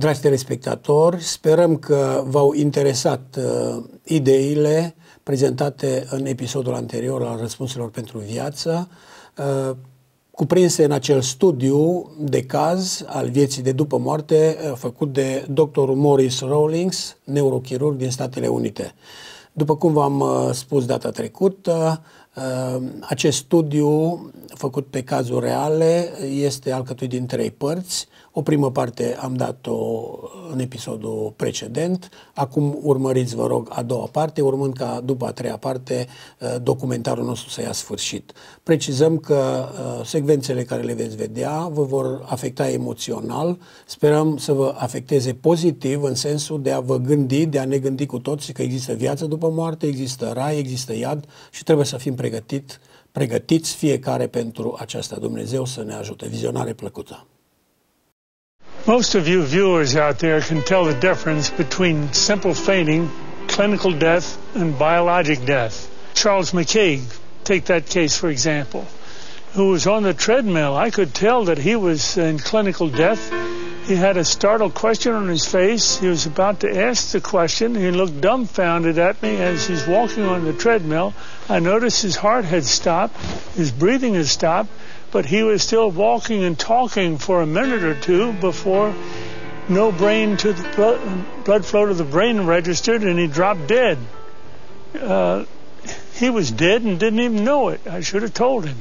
Dragi telespectatori, sperăm că v-au interesat uh, ideile prezentate în episodul anterior al Răspunsurilor pentru Viață, uh, cuprinse în acel studiu de caz al vieții de după moarte uh, făcut de doctorul Morris Rawlings, neurochirurg din Statele Unite. După cum v-am uh, spus data trecută, uh, acest studiu făcut pe cazuri reale este alcătuit din trei părți. O primă parte am dat-o în episodul precedent, acum urmăriți, vă rog, a doua parte, urmând ca după a treia parte uh, documentarul nostru să ia sfârșit. Precizăm că uh, secvențele care le veți vedea vă vor afecta emoțional, sperăm să vă afecteze pozitiv în sensul de a vă gândi, de a ne gândi cu toți că există viață după moarte, există rai, există iad și trebuie să fim pregătit, pregătiți fiecare pentru aceasta. Dumnezeu să ne ajute. Vizionare plăcută! Most of you viewers out there can tell the difference between simple fainting, clinical death, and biologic death. Charles McCaig, take that case for example, who was on the treadmill. I could tell that he was in clinical death. He had a startled question on his face. He was about to ask the question. He looked dumbfounded at me as he's walking on the treadmill. I noticed his heart had stopped, his breathing had stopped, but he was still walking and talking for a minute or two before no brain to the blood, flow to the brain registered and he dropped dead. Uh, he was dead and didn't even know it. I should have told him.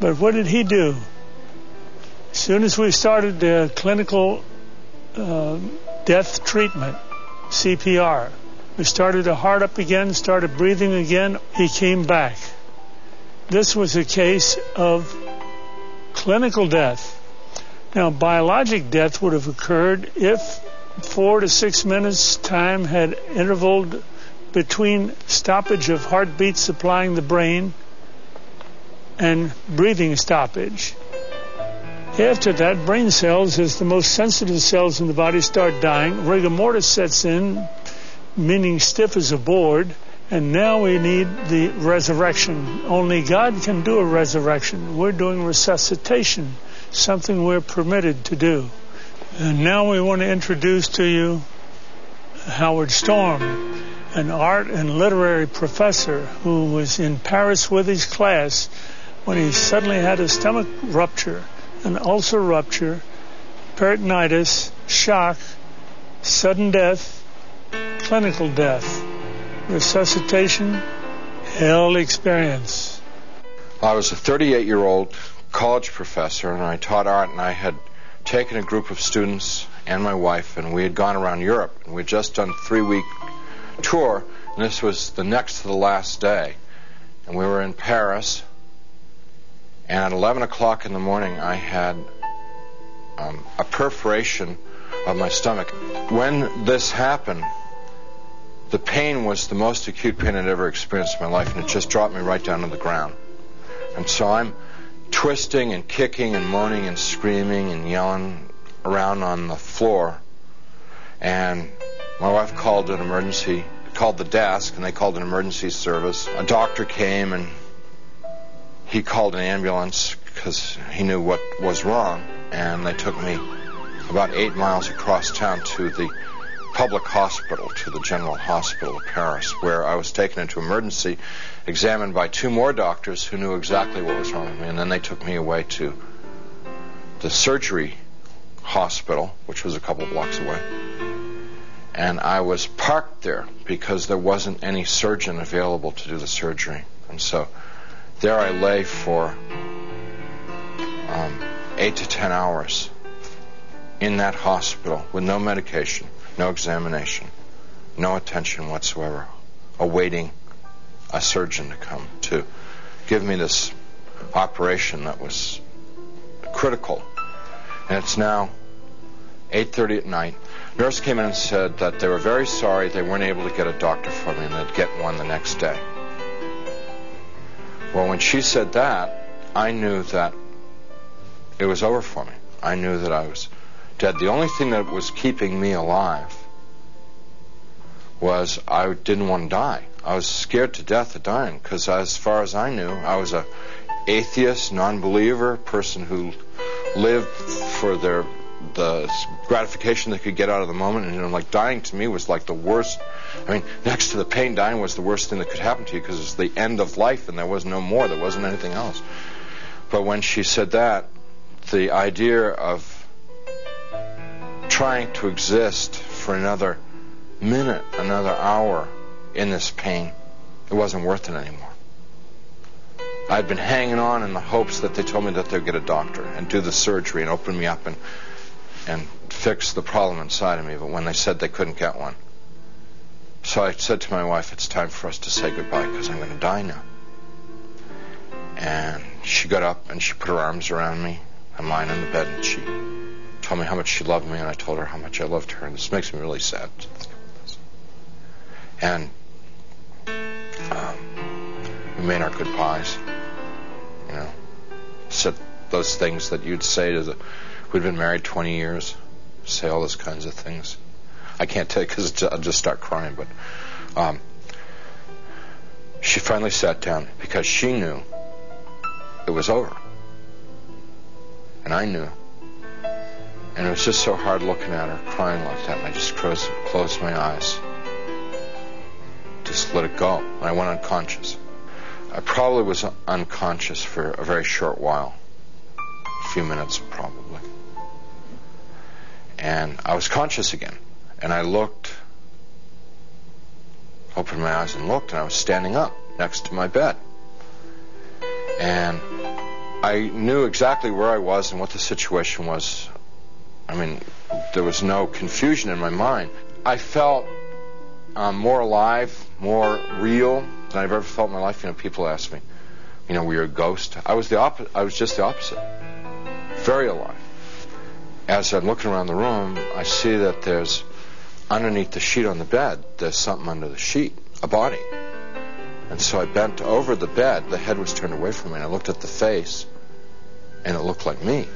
But what did he do? As soon as we started the clinical uh, death treatment, CPR, we started the heart up again, started breathing again, he came back. This was a case of clinical death. Now, biologic death would have occurred if four to six minutes time had intervaled between stoppage of heartbeat supplying the brain and breathing stoppage. After that, brain cells, as the most sensitive cells in the body, start dying. Rigor mortis sets in, meaning stiff as a board and now we need the resurrection. Only God can do a resurrection. We're doing resuscitation, something we're permitted to do. And now we want to introduce to you Howard Storm, an art and literary professor who was in Paris with his class when he suddenly had a stomach rupture, an ulcer rupture, peritonitis, shock, sudden death, clinical death resuscitation, hell experience. I was a 38 year old college professor and I taught art and I had taken a group of students and my wife and we had gone around Europe and we had just done a three week tour and this was the next to the last day and we were in Paris and at 11 o'clock in the morning I had um, a perforation of my stomach. When this happened, the pain was the most acute pain I'd ever experienced in my life, and it just dropped me right down to the ground. And so I'm twisting and kicking and moaning and screaming and yelling around on the floor. And my wife called an emergency, called the desk, and they called an emergency service. A doctor came and he called an ambulance because he knew what was wrong, and they took me about eight miles across town to the public hospital to the General Hospital of Paris, where I was taken into emergency, examined by two more doctors who knew exactly what was wrong with me, and then they took me away to the surgery hospital, which was a couple blocks away. And I was parked there because there wasn't any surgeon available to do the surgery. And so there I lay for um, eight to ten hours in that hospital with no medication no examination, no attention whatsoever, awaiting a surgeon to come to give me this operation that was critical. And it's now 8:30 at night. Nurse came in and said that they were very sorry they weren't able to get a doctor for me and they'd get one the next day. Well, when she said that, I knew that it was over for me. I knew that I was dead. The only thing that was keeping me alive was I didn't want to die. I was scared to death of dying because, as far as I knew, I was a atheist, non-believer, person who lived for their the gratification they could get out of the moment. And you know, like dying to me was like the worst. I mean, next to the pain, dying was the worst thing that could happen to you because it's the end of life, and there was no more. There wasn't anything else. But when she said that, the idea of trying to exist for another minute, another hour in this pain, it wasn't worth it anymore. I'd been hanging on in the hopes that they told me that they'd get a doctor and do the surgery and open me up and and fix the problem inside of me. But when they said they couldn't get one, so I said to my wife, "It's time for us to say goodbye because I'm going to die now." And she got up and she put her arms around me. I'm lying in the bed and she told me how much she loved me, and I told her how much I loved her. And this makes me really sad. And um, we made our goodbyes you know, said those things that you'd say to the We'd been married 20 years, say all those kinds of things. I can't tell you because I'll just start crying, but um, she finally sat down because she knew it was over. And I knew. And it was just so hard looking at her crying like that, and I just closed, closed my eyes. Just let it go. And I went unconscious. I probably was unconscious for a very short while, a few minutes probably. And I was conscious again. And I looked, opened my eyes and looked, and I was standing up next to my bed. And I knew exactly where I was and what the situation was. I mean, there was no confusion in my mind. I felt um, more alive, more real than I've ever felt in my life. You know, people ask me, you know, were you a ghost? I was the opposite. I was just the opposite. Very alive. As I'm looking around the room, I see that there's underneath the sheet on the bed, there's something under the sheet, a body. And so I bent over the bed. The head was turned away from me, and I looked at the face, and it looked like me.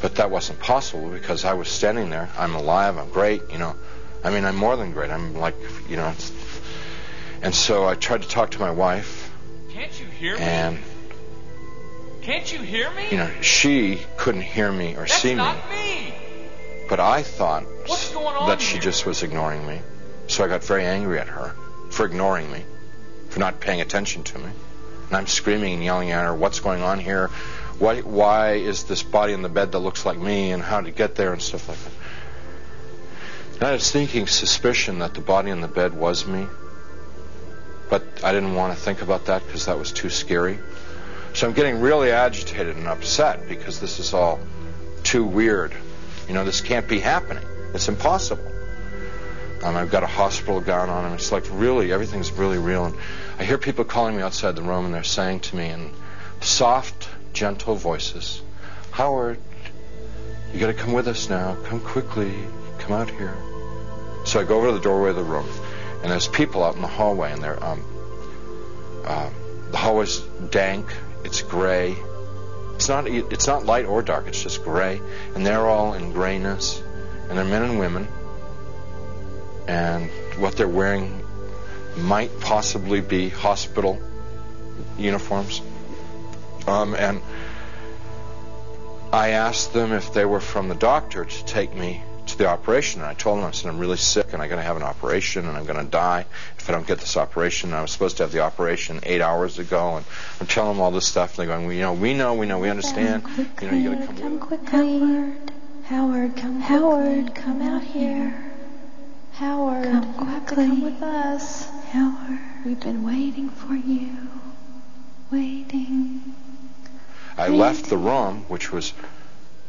But that wasn't possible because I was standing there. I'm alive. I'm great. You know, I mean, I'm more than great. I'm like, you know, and so I tried to talk to my wife. Can't you hear me? And can't you hear me? You know, she couldn't hear me or That's see not me. But I thought What's going on that she here? just was ignoring me. So I got very angry at her for ignoring me, for not paying attention to me. And I'm screaming and yelling at her, "What's going on here? Why, why is this body in the bed that looks like me, and how to get there, and stuff like that." And I had a sneaking suspicion that the body in the bed was me. But I didn't want to think about that because that was too scary. So I'm getting really agitated and upset because this is all too weird. You know, this can't be happening. It's impossible. Um, I've got a hospital gown on, and it's like really, everything's really real. And I hear people calling me outside the room, and they're saying to me in soft, gentle voices, Howard, you got to come with us now. Come quickly. Come out here. So I go over to the doorway of the room, and there's people out in the hallway, and they're um, uh, the hallway's dank. It's gray. It's not it's not light or dark. It's just gray, and they're all in grayness, and they're men and women, and what they're wearing might possibly be hospital uniforms. Um, and I asked them if they were from the doctor to take me to the operation. And I told them, I said, I'm really sick and I'm going to have an operation and I'm going to die if I don't get this operation. And I was supposed to have the operation eight hours ago. And I'm telling them all this stuff. And they're going, well, you know, we know, we know, we understand. You know, you got to come, come quickly. Howard, Howard, come Howard, come out here. Howard, come quickly. Come with us. Howard, we've been waiting for you. I left the room, which was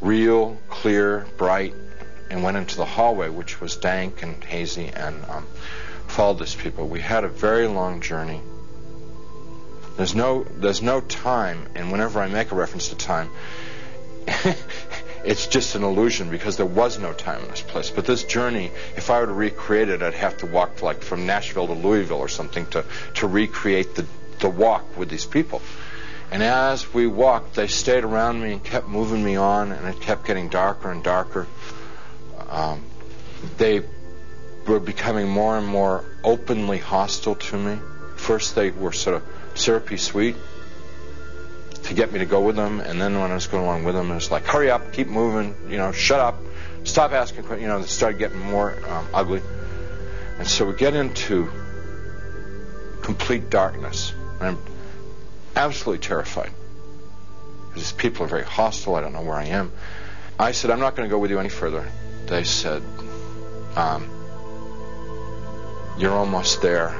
real, clear, bright, and went into the hallway, which was dank and hazy, and um, followed these people. We had a very long journey. There's no, there's no time, and whenever I make a reference to time, it's just an illusion because there was no time in this place. But this journey, if I were to recreate it, I'd have to walk like from Nashville to Louisville or something to, to recreate the, the walk with these people. And as we walked, they stayed around me and kept moving me on, and it kept getting darker and darker. Um, they were becoming more and more openly hostile to me. First, they were sort of syrupy sweet to get me to go with them. And then when I was going along with them, it was like, hurry up, keep moving, you know, shut up, stop asking questions. You know, it started getting more um, ugly. And so we get into complete darkness. I'm absolutely terrified. These people are very hostile. I don't know where I am. I said, I'm not going to go with you any further. They said, um, You're almost there.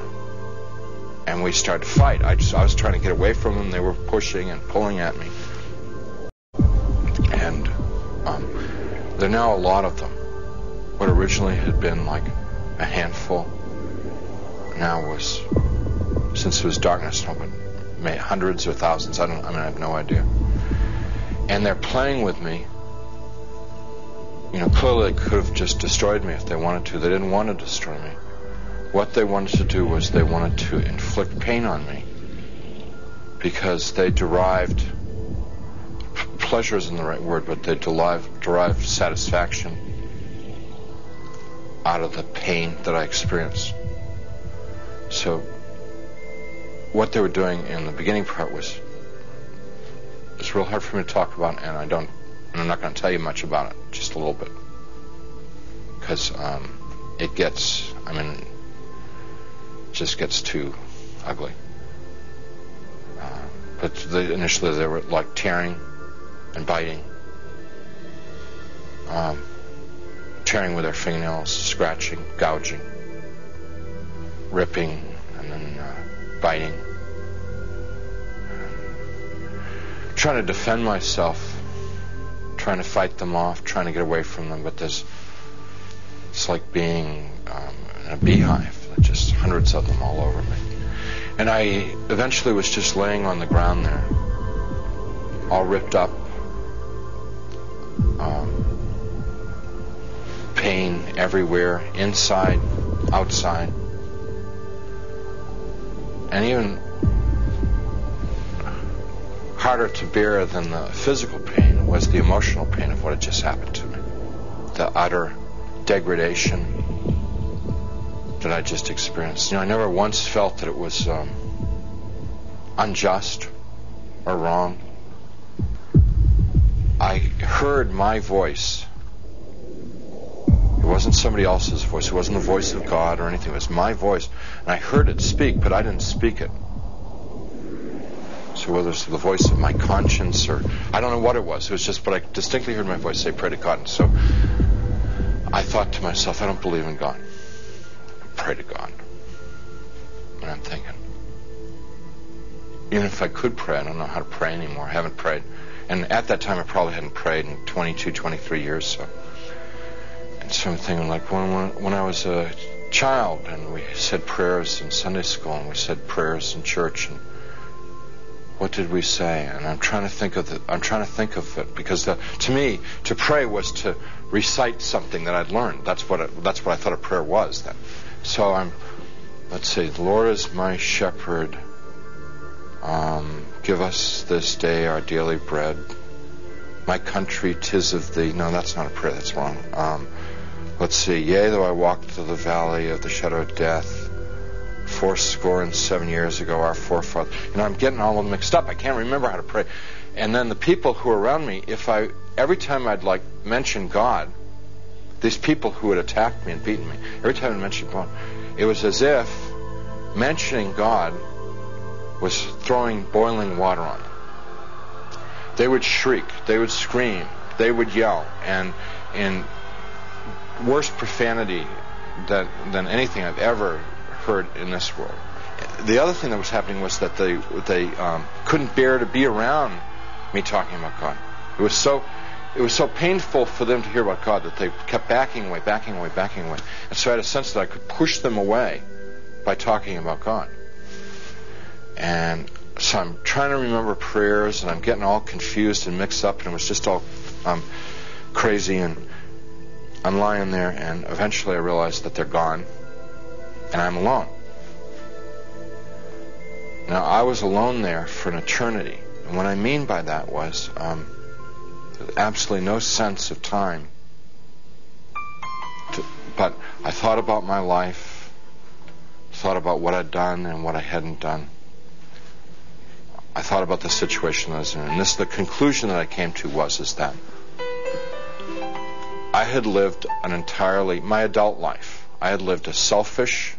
And we started to fight. I, just, I was trying to get away from them. They were pushing and pulling at me. And um, there are now a lot of them. What originally had been like a handful now was, since it was darkness, hundreds or thousands. I don't. I mean, I have no idea. And they're playing with me. You know, clearly they could have just destroyed me if they wanted to. They didn't want to destroy me. What they wanted to do was they wanted to inflict pain on me because they derived pleasure isn't the right word, but they derived, derived satisfaction out of the pain that I experienced. So, what they were doing in the beginning part was it's real hard for me to talk about, and I don't, and I'm not going to tell you much about it, just a little bit, because um, it gets, I mean, just gets too ugly. Uh, but they, initially they were like tearing and biting, um, tearing with their fingernails, scratching, gouging, ripping, biting. trying to defend myself, trying to fight them off, trying to get away from them, but there's it's like being um, in a beehive. Just hundreds of them all over me. And I eventually was just laying on the ground there, all ripped up, um, pain everywhere, inside, outside. And even harder to bear than the physical pain was the emotional pain of what had just happened to me. The utter degradation that I just experienced. You know, I never once felt that it was um, unjust or wrong. I heard my voice. It wasn't somebody else's voice. It wasn't the voice of God or anything. It was my voice. And I heard it speak, but I didn't speak it. So whether it's the voice of my conscience or I don't know what it was. It was just, but I distinctly heard my voice say, "Pray to God." And so I thought to myself, I don't believe in God. Pray to God. And I'm thinking, even if I could pray, I don't know how to pray anymore. I haven't prayed. And at that time, I probably hadn't prayed in 22, 23 years. So, and so I'm like when when I was a child, and we said prayers in Sunday school, and we said prayers in church, and what did we say? And I'm trying to think of the, I'm trying to think of it because the, to me, to pray was to recite something that I'd learned. That's what it, that's what I thought a prayer was then. So I'm, let's see, the Lord is my shepherd. Um, give us this day our daily bread. My country, tis of thee. No, that's not a prayer. That's wrong. Um, let's see. Yea, though I walk through the valley of the shadow of death four score and seven years ago, our forefathers. You know, I'm getting all of them mixed up. I can't remember how to pray. And then the people who are around me, if I every time I'd like mention God, these people who had attacked me and beaten me, every time I mentioned God, it was as if mentioning God was throwing boiling water on them. They would shriek, they would scream, they would yell, and in worse profanity than, than anything I've ever heard in this world. The other thing that was happening was that they they um, couldn't bear to be around me talking about God. It was so it was so painful for them to hear about God that they kept backing away, backing away, backing away. And so I had a sense that I could push them away by talking about God. And so I'm trying to remember prayers, and I'm getting all confused and mixed up, and it was just all um, crazy. And I'm lying there, and eventually I realized that they're gone and I'm alone. Now, I was alone there for an eternity. And what I mean by that was um, absolutely no sense of time. To, but I thought about my life, thought about what I'd done and what I hadn't done. I thought about the situation I was in, and this the conclusion that I came to was is that I had lived an entirely my adult life. I had lived a selfish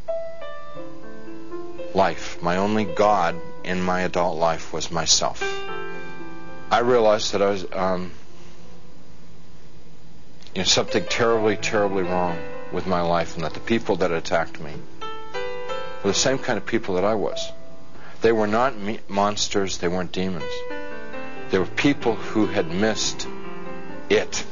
life. My only God in my adult life was myself. I realized that I was um, you know, something terribly, terribly wrong with my life, and that the people that attacked me were the same kind of people that I was. They were not me- monsters, they weren't demons. They were people who had missed it.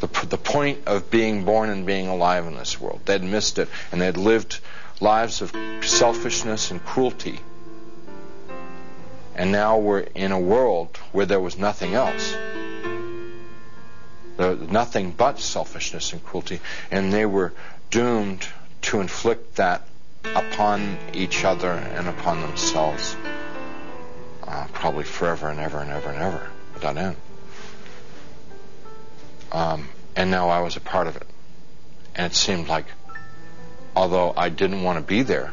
The, the point of being born and being alive in this world. They'd missed it, and they'd lived lives of selfishness and cruelty. And now we're in a world where there was nothing else. There was nothing but selfishness and cruelty, and they were doomed to inflict that upon each other and upon themselves, uh, probably forever and ever and ever and ever, without end. Um, and now I was a part of it. And it seemed like, although I didn't want to be there,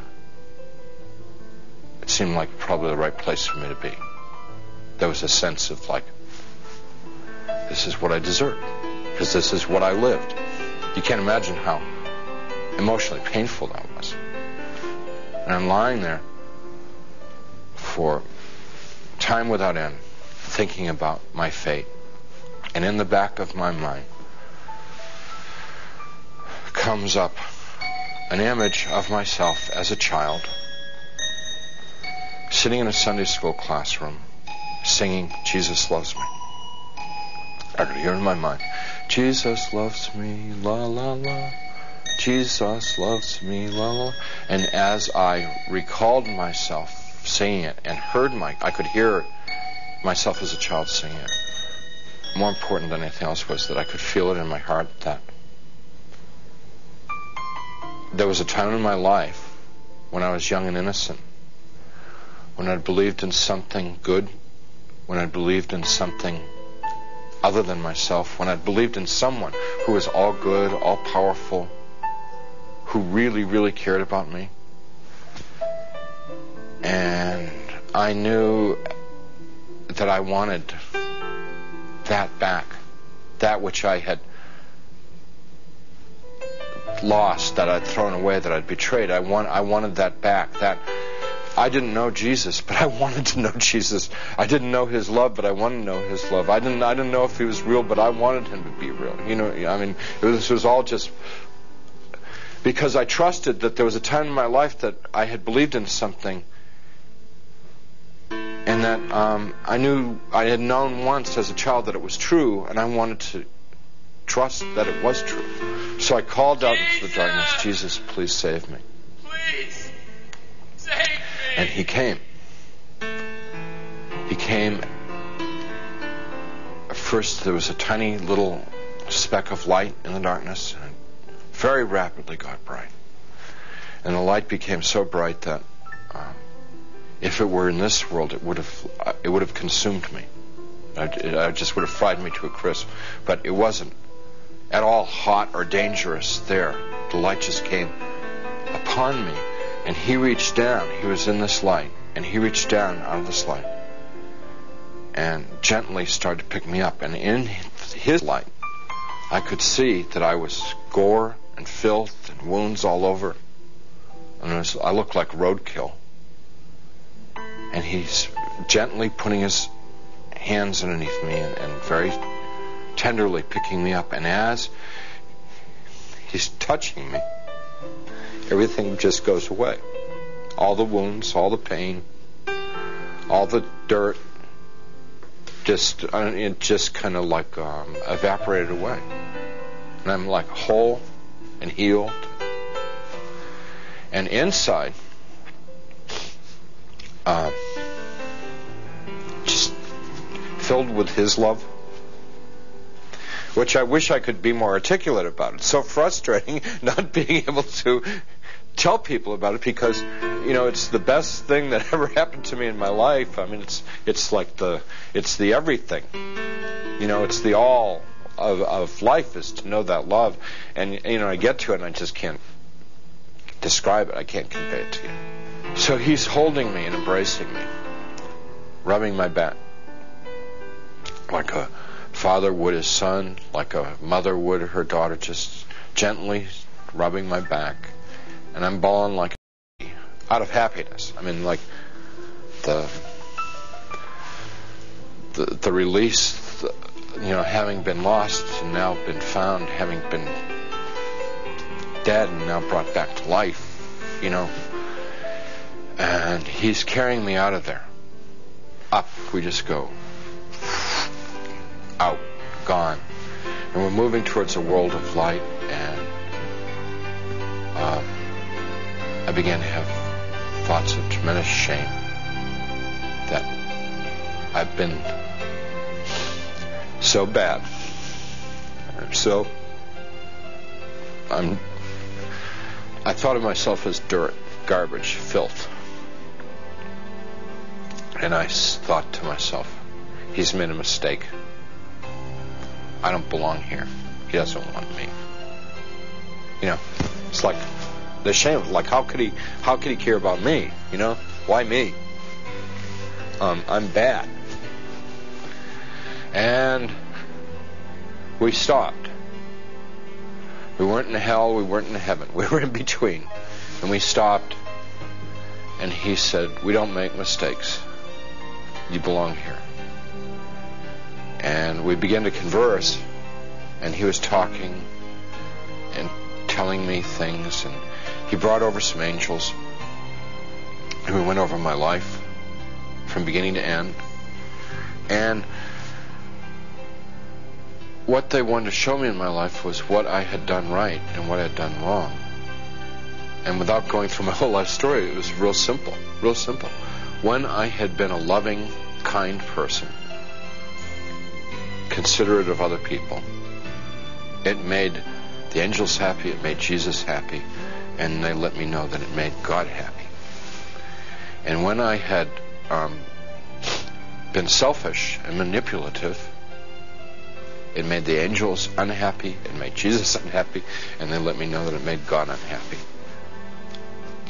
it seemed like probably the right place for me to be. There was a sense of like, this is what I deserve, because this is what I lived. You can't imagine how emotionally painful that was. And I'm lying there for time without end, thinking about my fate. And in the back of my mind comes up an image of myself as a child, sitting in a Sunday school classroom, singing Jesus Loves Me. I could hear in my mind, Jesus loves me, la la la. Jesus loves me, la la. And as I recalled myself singing it and heard my, I could hear myself as a child singing it. More important than anything else was that I could feel it in my heart that there was a time in my life when I was young and innocent, when I believed in something good, when I believed in something other than myself, when I believed in someone who was all good, all powerful, who really, really cared about me. And I knew that I wanted that back, that which I had lost, that I'd thrown away, that I'd betrayed. I want, I wanted that back. That I didn't know Jesus, but I wanted to know Jesus. I didn't know His love, but I wanted to know His love. I didn't, I didn't know if He was real, but I wanted Him to be real. You know, I mean, it was, it was all just because I trusted that there was a time in my life that I had believed in something and that um, I knew I had known once as a child that it was true, and I wanted to trust that it was true. So I called out into the darkness, Jesus, please save me. Please, save me. And he came. He came. First, there was a tiny little speck of light in the darkness, and very rapidly got bright. And the light became so bright that um, if it were in this world, it would have it would have consumed me. I, I just would have fried me to a crisp. But it wasn't at all hot or dangerous there. The light just came upon me, and he reached down. He was in this light, and he reached down out of this light and gently started to pick me up. And in his light, I could see that I was gore and filth and wounds all over. And I looked like roadkill. And he's gently putting his hands underneath me and, and very tenderly picking me up. And as he's touching me, everything just goes away. All the wounds, all the pain, all the dirt, just uh, it just kind of like um, evaporated away, and I'm like whole and healed. And inside, uh, filled with His love, which I wish I could be more articulate about. It's so frustrating not being able to tell people about it because you know it's the best thing that ever happened to me in my life. I mean, it's it's like the it's the everything. You know, it's the all of of life is to know that love, and you know I get to it and I just can't describe it. I can't convey it to you. So he's holding me and embracing me, rubbing my back like a father would his son, like a mother would her daughter, just gently rubbing my back. And I'm bawling like out of happiness. I mean, like the the, the release, the, you know, having been lost and now been found, having been dead and now brought back to life, you know. And he's carrying me out of there. Up we just go. Gone. And we're moving towards a world of light and um, I began to have thoughts of tremendous shame that I've been so bad. So I'm I thought of myself as dirt, garbage, filth. And I thought to myself, he's made a mistake. I don't belong here. He doesn't want me. You know, it's like the shame. Like, how could he? How could he care about me? You know, why me? Um, I'm bad. And we stopped. We weren't in hell. We weren't in heaven. We were in between, and we stopped. And he said, "We don't make mistakes. You belong here." And we began to converse, and he was talking and telling me things, and he brought over some angels, and we went over my life from beginning to end. And what they wanted to show me in my life was what I had done right and what I had done wrong. And without going through my whole life story, it was real simple, real simple. When I had been a loving, kind person, considerate of other people, it made the angels happy, it made Jesus happy, and they let me know that it made God happy. And when I had um, been selfish and manipulative, it made the angels unhappy, it made Jesus unhappy, and they let me know that it made God unhappy.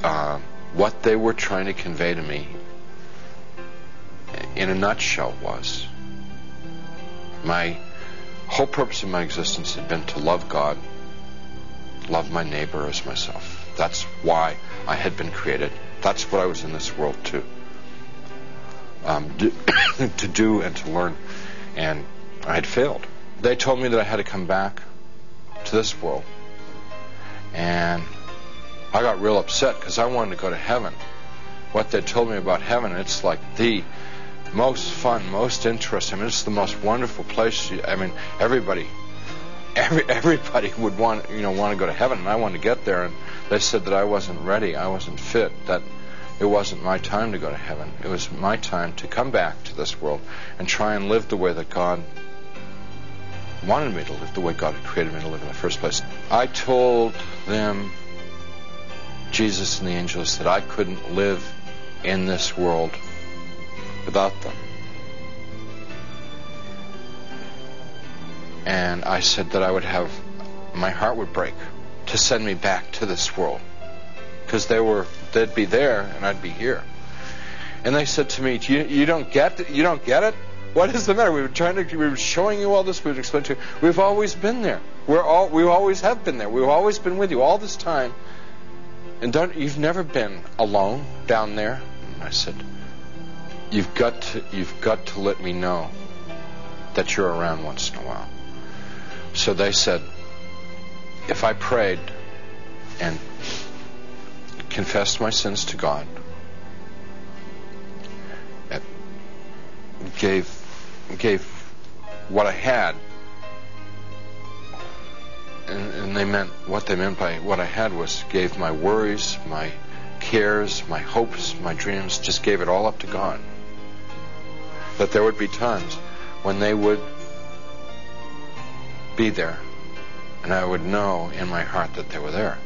Uh, what they were trying to convey to me, in a nutshell, was my whole purpose of my existence had been to love God, love my neighbor as myself. That's why I had been created. That's what I was in this world to um, to do and to learn. And I had failed. They told me that I had to come back to this world, and I got real upset because I wanted to go to heaven. What they told me about heaven, it's like the most fun, most interesting. I mean, it's the most wonderful place. I mean, everybody, every everybody would want you know want to go to heaven, and I wanted to get there. And they said that I wasn't ready, I wasn't fit, that it wasn't my time to go to heaven. It was my time to come back to this world and try and live the way that God wanted me to live, the way God had created me to live in the first place. I told them, Jesus and the angels, that I couldn't live in this world without them. And I said that I would have, my heart would break to send me back to this world. Because they were, they'd be there and I'd be here. And they said to me, you, you don't get it? You don't get it? What is the matter? We were trying to, we were showing you all this. We were explaining to you. We've always been there. We're all, we always have been there. We've always been with you all this time. And don't, you've never been alone down there. And I said, you've got to, you've got to let me know that you're around once in a while. So they said, if I prayed and confessed my sins to God, gave gave what I had, and, and they meant what they meant by what I had was gave my worries, my cares, my hopes, my dreams, just gave it all up to God. That there would be times when they would be there, and I would know in my heart that they were there.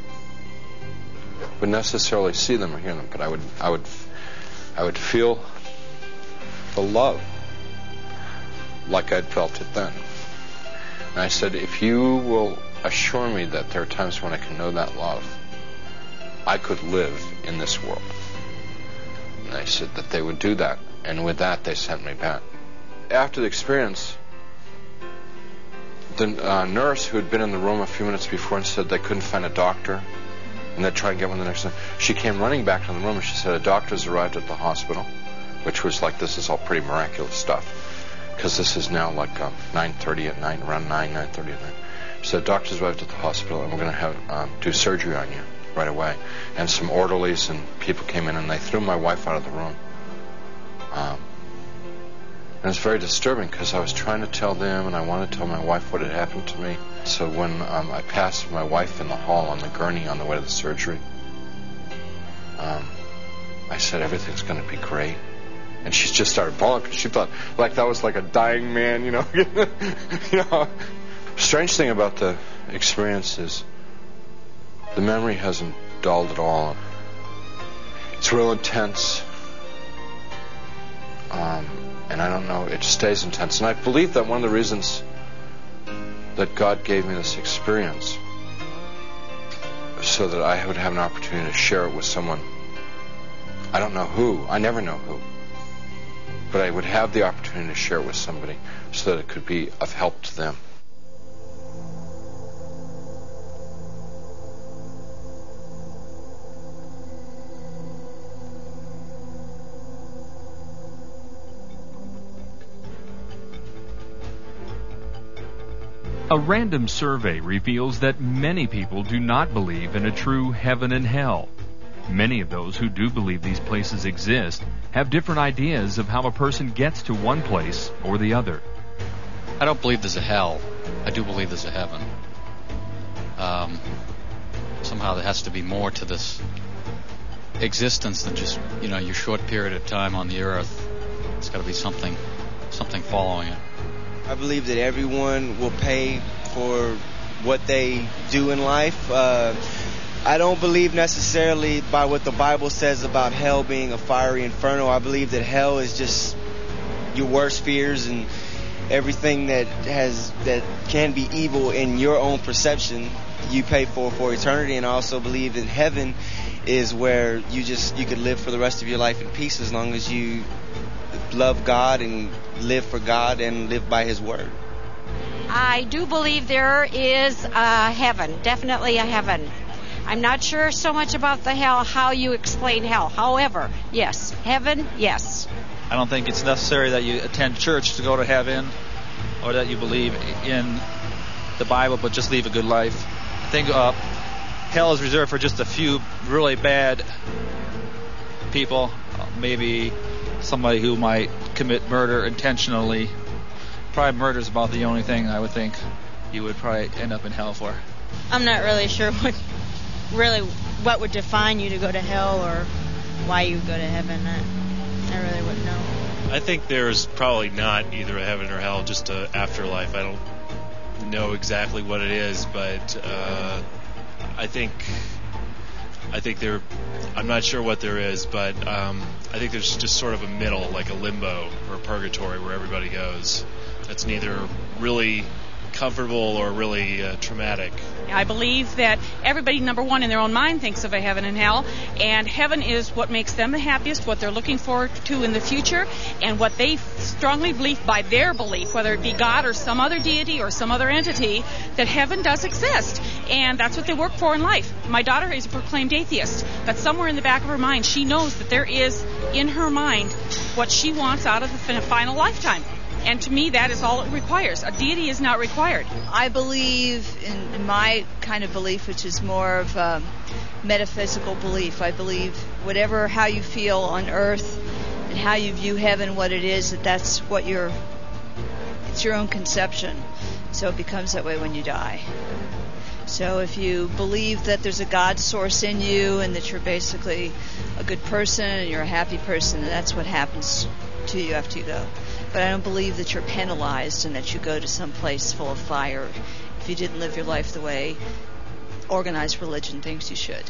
Wouldn't necessarily see them or hear them, but I would, I would, I would feel the love like I'd felt it then. And I said, if you will assure me that there are times when I can know that love, I could live in this world. And I said that they would do that. And with that, they sent me back. After the experience, the uh, nurse who had been in the room a few minutes before and said they couldn't find a doctor and they'd try and get one the next time, she came running back to the room and she said, A doctor's arrived at the hospital, which was like, this is all pretty miraculous stuff. Because this is now like um, 9.30 at night, around 9, 9.30 at night. She said, doctor's arrived at the hospital and we're going to have um, do surgery on you right away. And some orderlies and people came in and they threw my wife out of the room. Um, and it was very disturbing because I was trying to tell them and I wanted to tell my wife what had happened to me. So when um, I passed my wife in the hall on the gurney on the way to the surgery, um, I said, everything's going to be great. And she just started bawling because she thought like that was like a dying man, you know. you know. Strange thing about the experience is the memory hasn't dulled at all. It's real intense. Um, and I don't know, it stays intense. And I believe that one of the reasons that God gave me this experience so that I would have an opportunity to share it with someone. I don't know who, I never know who, but I would have the opportunity to share it with somebody so that it could be of help to them. A random survey reveals that many people do not believe in a true heaven and hell. Many of those who do believe these places exist have different ideas of how a person gets to one place or the other. I don't believe there's a hell. I do believe there's a heaven. Um, somehow there has to be more to this existence than just you know your short period of time on the earth. It's got to be something, something following it. I believe that everyone will pay for what they do in life. Uh, I don't believe necessarily by what the Bible says about hell being a fiery inferno. I believe that hell is just your worst fears and everything that has that can be evil in your own perception you pay for for eternity and I also believe that heaven is where you just you could live for the rest of your life in peace as long as you love God and live for God and live by His word. I do believe there is a heaven, definitely a heaven. I'm not sure so much about the hell, how you explain hell. However, yes, heaven, yes. I don't think it's necessary that you attend church to go to heaven or that you believe in the Bible but just live a good life. I think uh, hell is reserved for just a few really bad people, maybe somebody who might commit murder intentionally. Probably murder is about the only thing I would think you would probably end up in hell for. I'm not really sure what really what would define you to go to hell or why you would go to heaven. I, I really wouldn't know. I think there's probably not either a heaven or hell, just a afterlife. I don't know exactly what it is, but uh, I think I think there. I'm not sure what there is, but um, I think there's just sort of a middle, like a limbo or a purgatory, where everybody goes. That's neither really comfortable or really uh, traumatic. I believe that everybody, number one, in their own mind thinks of a heaven and hell, and heaven is what makes them the happiest, what they're looking forward to in the future, and what they strongly believe by their belief, whether it be God or some other deity or some other entity, that heaven does exist, and that's what they work for in life. My daughter is a proclaimed atheist, but somewhere in the back of her mind, she knows that there is in her mind what she wants out of the final lifetime. And to me, that is all it requires. A deity is not required. I believe in, in my kind of belief, which is more of a metaphysical belief. I believe whatever how you feel on earth and how you view heaven, what it is, that that's what your it's your own conception. So it becomes that way when you die. So if you believe that there's a God source in you and that you're basically a good person and you're a happy person, that's what happens to you after you go but I don't believe that you're penalized and that you go to some place full of fire if you didn't live your life the way organized religion thinks you should.